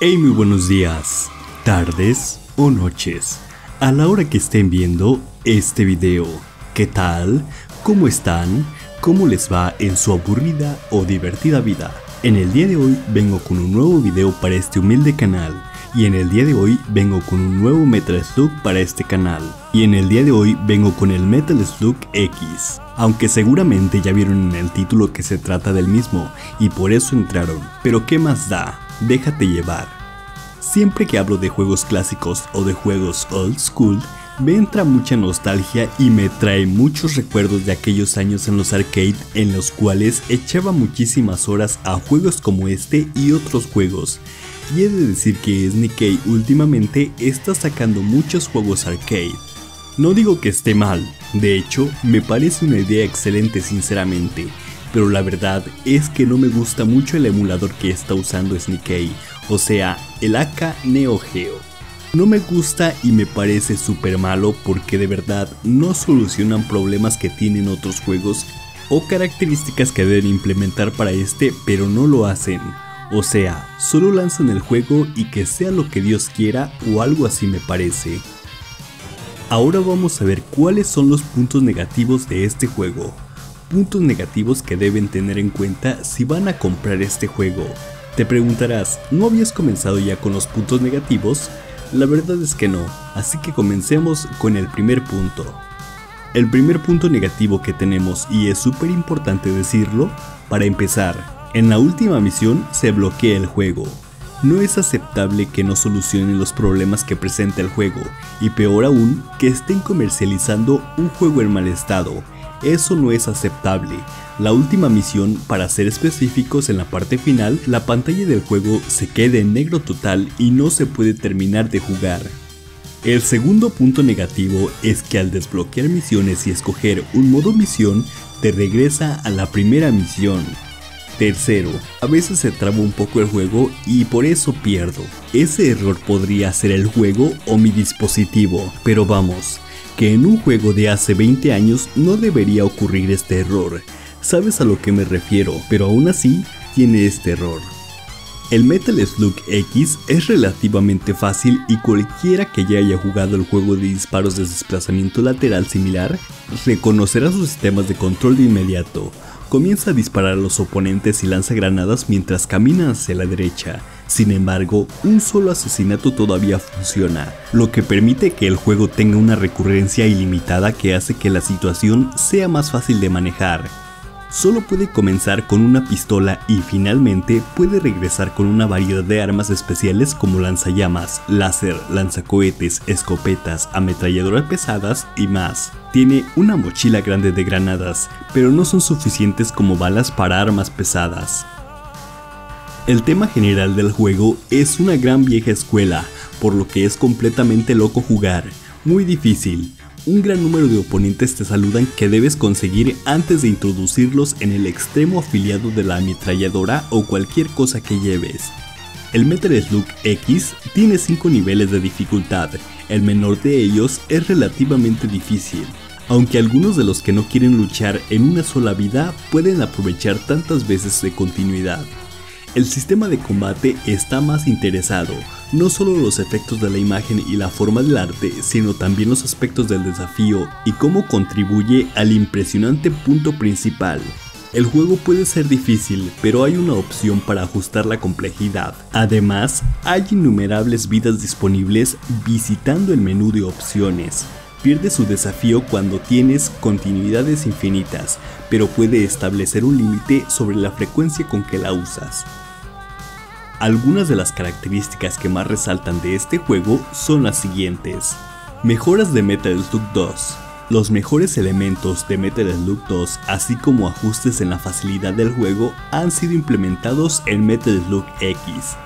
Hey, muy buenos días, tardes o noches, a la hora que estén viendo este video. ¿Qué tal? ¿Cómo están? ¿Cómo les va en su aburrida o divertida vida? En el día de hoy vengo con un nuevo video para este humilde canal y en el día de hoy vengo con un nuevo Metal Slug para este canal. Y en el día de hoy vengo con el Metal Slug X. Aunque seguramente ya vieron en el título que se trata del mismo y por eso entraron. Pero qué más da, déjate llevar. Siempre que hablo de juegos clásicos o de juegos old school, me entra mucha nostalgia y me trae muchos recuerdos de aquellos años en los arcade en los cuales echaba muchísimas horas a juegos como este y otros juegos. Y he de decir que SNK últimamente está sacando muchos juegos arcade. No digo que esté mal, de hecho me parece una idea excelente sinceramente, pero la verdad es que no me gusta mucho el emulador que está usando SNK, o sea, el AK Neo Geo. No me gusta y me parece súper malo porque de verdad no solucionan problemas que tienen otros juegos o características que deben implementar para este pero no lo hacen. O sea, solo lanzan el juego y que sea lo que Dios quiera o algo así me parece. Ahora vamos a ver cuáles son los puntos negativos de este juego. Puntos negativos que deben tener en cuenta si van a comprar este juego. Te preguntarás, ¿no habías comenzado ya con los puntos negativos? La verdad es que no, así que comencemos con el primer punto. El primer punto negativo que tenemos, y es súper importante decirlo, para empezar, en la última misión se bloquea el juego. No es aceptable que no solucionen los problemas que presenta el juego, y peor aún, que estén comercializando un juego en mal estado. Eso no es aceptable, la última misión, para ser específicos en la parte final, la pantalla del juego se queda en negro total y no se puede terminar de jugar. El segundo punto negativo es que al desbloquear misiones y escoger un modo misión, te regresa a la primera misión. Tercero, a veces se traba un poco el juego y por eso pierdo. Ese error podría ser el juego o mi dispositivo, pero vamos, que en un juego de hace 20 años no debería ocurrir este error, sabes a lo que me refiero, pero aún así tiene este error. El Metal Slug X es relativamente fácil y cualquiera que ya haya jugado el juego de disparos de desplazamiento lateral similar reconocerá sus sistemas de control de inmediato. Comienza a disparar a los oponentes y lanza granadas mientras camina hacia la derecha. Sin embargo, un solo asesinato todavía funciona, lo que permite que el juego tenga una recurrencia ilimitada que hace que la situación sea más fácil de manejar solo puede comenzar con una pistola y finalmente puede regresar con una variedad de armas especiales como lanzallamas, láser, lanzacohetes, escopetas, ametralladoras pesadas y más. Tiene una mochila grande de granadas, pero no son suficientes como balas para armas pesadas. El tema general del juego es una gran vieja escuela, por lo que es completamente loco jugar, muy difícil, un gran número de oponentes te saludan que debes conseguir antes de introducirlos en el extremo afiliado de la ametralladora o cualquier cosa que lleves. El Metal Slug X tiene 5 niveles de dificultad, el menor de ellos es relativamente difícil, aunque algunos de los que no quieren luchar en una sola vida pueden aprovechar tantas veces de continuidad. El sistema de combate está más interesado, no solo los efectos de la imagen y la forma del arte, sino también los aspectos del desafío y cómo contribuye al impresionante punto principal. El juego puede ser difícil, pero hay una opción para ajustar la complejidad. Además, hay innumerables vidas disponibles visitando el menú de opciones. Pierde su desafío cuando tienes continuidades infinitas, pero puede establecer un límite sobre la frecuencia con que la usas. Algunas de las características que más resaltan de este juego son las siguientes. Mejoras de Metal Slug 2. Los mejores elementos de Metal Slug 2, así como ajustes en la facilidad del juego, han sido implementados en Metal Slug X,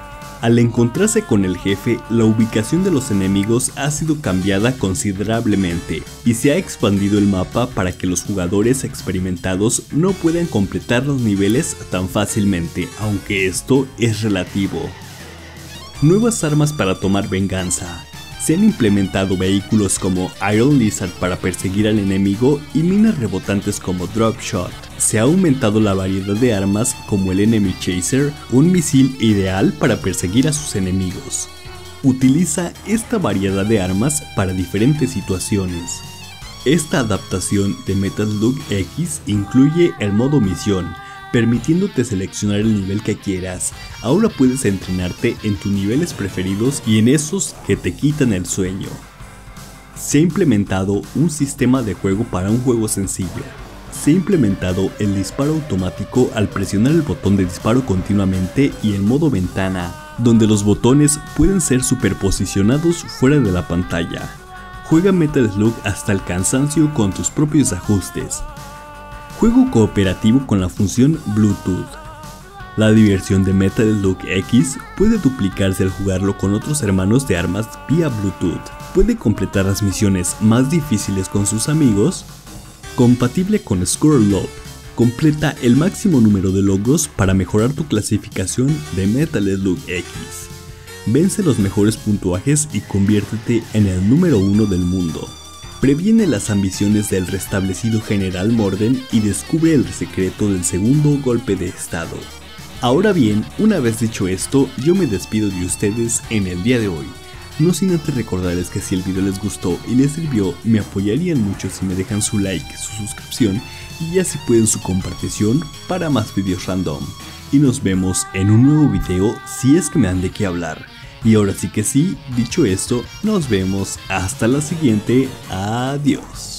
al encontrarse con el jefe, la ubicación de los enemigos ha sido cambiada considerablemente y se ha expandido el mapa para que los jugadores experimentados no puedan completar los niveles tan fácilmente, aunque esto es relativo. Nuevas armas para tomar venganza. Se han implementado vehículos como Iron Lizard para perseguir al enemigo y minas rebotantes como Drop Shot se ha aumentado la variedad de armas como el Enemy Chaser, un misil ideal para perseguir a sus enemigos. Utiliza esta variedad de armas para diferentes situaciones. Esta adaptación de Metal Slug X incluye el modo misión, permitiéndote seleccionar el nivel que quieras. Ahora puedes entrenarte en tus niveles preferidos y en esos que te quitan el sueño. Se ha implementado un sistema de juego para un juego sencillo. Se ha implementado el disparo automático al presionar el botón de disparo continuamente y el modo ventana, donde los botones pueden ser superposicionados fuera de la pantalla. Juega Metal Slug hasta el cansancio con tus propios ajustes. Juego cooperativo con la función Bluetooth. La diversión de Metal Slug X puede duplicarse al jugarlo con otros hermanos de armas vía Bluetooth. Puede completar las misiones más difíciles con sus amigos. Compatible con Love. Completa el máximo número de logros para mejorar tu clasificación de Metal Slug X. Vence los mejores puntuajes y conviértete en el número uno del mundo previene las ambiciones del restablecido general Morden y descubre el secreto del segundo golpe de estado. Ahora bien, una vez dicho esto, yo me despido de ustedes en el día de hoy. No sin antes recordarles que si el video les gustó y les sirvió, me apoyarían mucho si me dejan su like, su suscripción y ya si pueden su compartición para más videos random. Y nos vemos en un nuevo video si es que me dan de qué hablar. Y ahora sí que sí, dicho esto, nos vemos hasta la siguiente. Adiós.